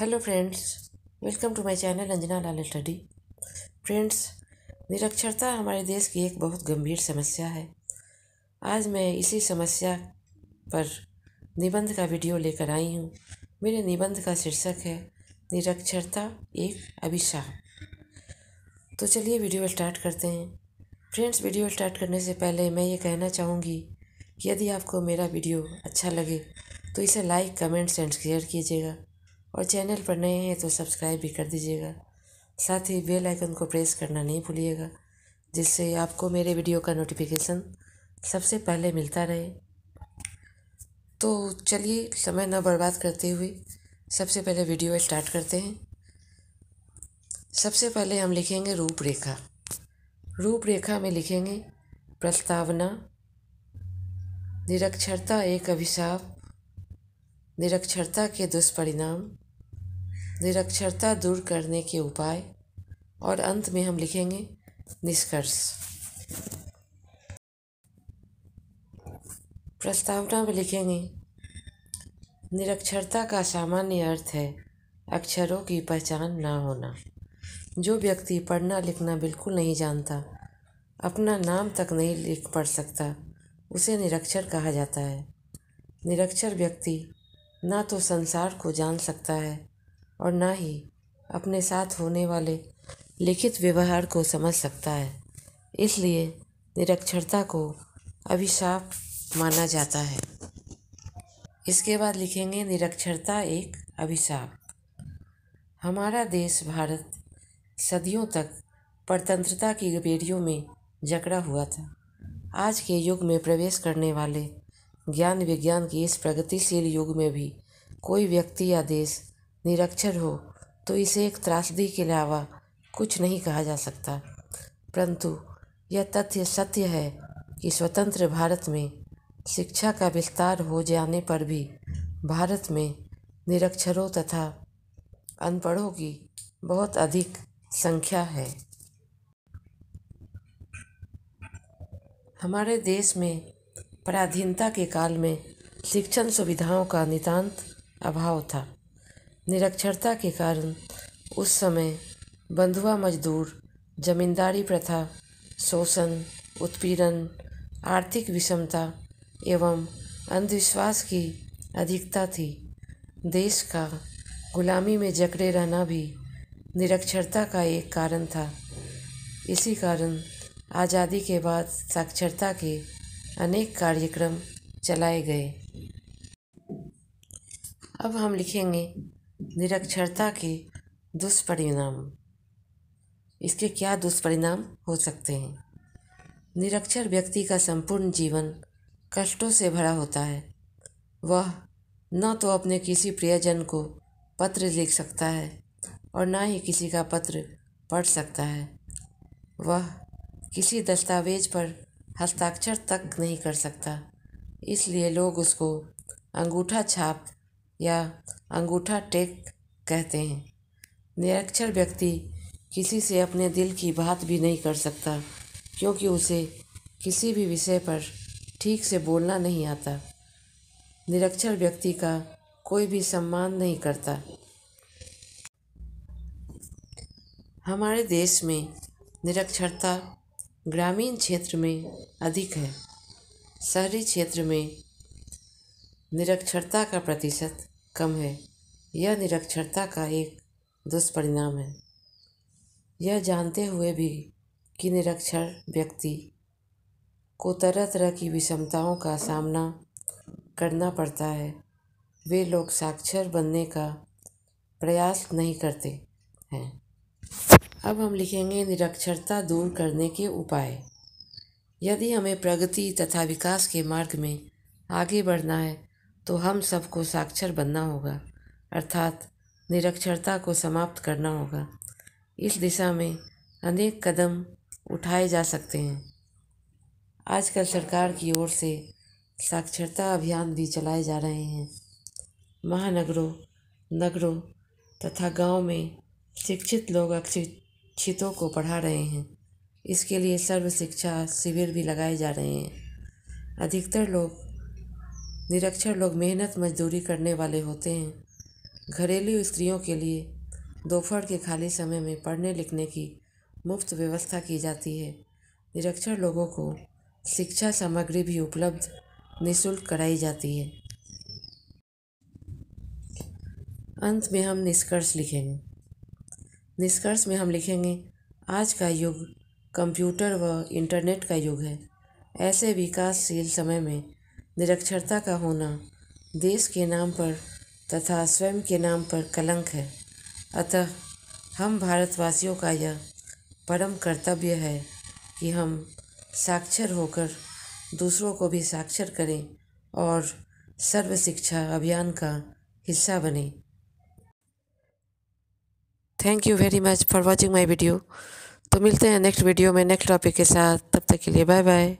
Hello friends welcome to my channel Anjana Lal study friends निरक्षरता हमारे देश की एक बहुत गंभीर समस्या है। आज मैं इसी समस्या पर निबंध का वीडियो लेकर आई हूँ। मेरे निबंध का शीर्षक है, निरक्षरता एक अभिशाप। तो चलिए वीडियो स्टार्ट करते हैं। फ्रेंड्स वीडियो स्टार्ट करने से पहले मैं ये कहना चाहूँगी कि यदि आपको मेरा वीडियो अच्छा लगे तो इसे लाइक कमेंट्स एंड शेयर कीजिएगा। और चैनल पर नए हैं तो सब्सक्राइब भी कर दीजिएगा। साथ ही बेल आइकन को प्रेस करना नहीं भूलिएगा, जिससे आपको मेरे वीडियो का नोटिफिकेशन सबसे पहले मिलता रहे। तो चलिए, समय न बर्बाद करते हुए सबसे पहले वीडियो स्टार्ट करते हैं। सबसे पहले हम लिखेंगे रूपरेखा। रूपरेखा में लिखेंगे प्रस्तावना, निरक्षरता एक अभिशाप निरक्षरता के दुष्परिणाम, निरक्षरता दूर करने के उपाय, और अंत में हम लिखेंगे निष्कर्ष। प्रस्तावना में लिखेंगे, निरक्षरता का सामान्य अर्थ है अक्षरों की पहचान ना होना। जो व्यक्ति पढ़ना लिखना बिल्कुल नहीं जानता, अपना नाम तक नहीं लिख पढ़ सकता, उसे निरक्षर कहा जाता है। निरक्षर व्यक्ति ना तो संसार को जान सकता है और ना ही अपने साथ होने वाले लिखित व्यवहार को समझ सकता है। इसलिए निरक्षरता को अभिशाप माना जाता है। इसके बाद लिखेंगे निरक्षरता एक अभिशाप। हमारा देश भारत सदियों तक परतंत्रता की बेड़ियों में जकड़ा हुआ था। आज के युग में प्रवेश करने वाले ज्ञान विज्ञान के इस प्रगतिशील युग में भी कोई व्यक्ति या देश निरक्षर हो तो इसे एक त्रासदी के अलावा कुछ नहीं कहा जा सकता। परंतु यह तथ्य सत्य है कि स्वतंत्र भारत में शिक्षा का विस्तार हो जाने पर भी भारत में निरक्षरों तथा अनपढ़ों की बहुत अधिक संख्या है। हमारे देश में पराधीनता के काल में शिक्षण सुविधाओं का नितांत अभाव था। निरक्षरता के कारण उस समय बंधुआ मजदूर, जमींदारी प्रथा, शोषण, उत्पीड़न, आर्थिक विषमता एवं अंधविश्वास की अधिकता थी। देश का गुलामी में जकड़े रहना भी निरक्षरता का एक कारण था। इसी कारण आज़ादी के बाद साक्षरता के अनेक कार्यक्रम चलाए गए। अब हम लिखेंगे निरक्षरता के दुष्परिणाम। इसके क्या दुष्परिणाम हो सकते हैं? निरक्षर व्यक्ति का संपूर्ण जीवन कष्टों से भरा होता है। वह न तो अपने किसी प्रियजन को पत्र लिख सकता है और न ही किसी का पत्र पढ़ सकता है। वह किसी दस्तावेज़ पर हस्ताक्षर तक नहीं कर सकता। इसलिए लोग उसको अंगूठा छाप या अंगूठा टेक कहते हैं। निरक्षर व्यक्ति किसी से अपने दिल की बात भी नहीं कर सकता, क्योंकि उसे किसी भी विषय पर ठीक से बोलना नहीं आता। निरक्षर व्यक्ति का कोई भी सम्मान नहीं करता। हमारे देश में निरक्षरता ग्रामीण क्षेत्र में अधिक है। शहरी क्षेत्र में निरक्षरता का प्रतिशत कम है। यह निरक्षरता का एक दुष्परिणाम है। यह जानते हुए भी कि निरक्षर व्यक्ति को तरह तरह की विषमताओं का सामना करना पड़ता है। वे लोग साक्षर बनने का प्रयास नहीं करते हैं। अब हम लिखेंगे निरक्षरता दूर करने के उपाय। यदि हमें प्रगति तथा विकास के मार्ग में आगे बढ़ना है तो हम सबको साक्षर बनना होगा, अर्थात निरक्षरता को समाप्त करना होगा। इस दिशा में अनेक कदम उठाए जा सकते हैं। आजकल सरकार की ओर से साक्षरता अभियान भी चलाए जा रहे हैं। महानगरों, नगरों तथा गाँव में शिक्षित लोग अशिक्षितों को पढ़ा रहे हैं। इसके लिए सर्व शिक्षा शिविर भी लगाए जा रहे हैं। अधिकतर लोग, निरक्षर लोग मेहनत मजदूरी करने वाले होते हैं। घरेलू स्त्रियों के लिए दोपहर के खाली समय में पढ़ने लिखने की मुफ़्त व्यवस्था की जाती है। निरक्षर लोगों को शिक्षा सामग्री भी उपलब्ध, निःशुल्क कराई जाती है। अंत में हम निष्कर्ष लिखेंगे। निष्कर्ष में हम लिखेंगे, आज का युग कंप्यूटर व इंटरनेट का युग है। ऐसे विकासशील समय में निरक्षरता का होना देश के नाम पर तथा स्वयं के नाम पर कलंक है। अतः हम भारतवासियों का यह परम कर्तव्य है कि हम साक्षर होकर दूसरों को भी साक्षर करें और सर्व शिक्षा अभियान का हिस्सा बने। Thank you very much for watching my video तो मिलते हैं नेक्स्ट वीडियो में नेक्स्ट टॉपिक के साथ। तब तक के लिए बाय बाय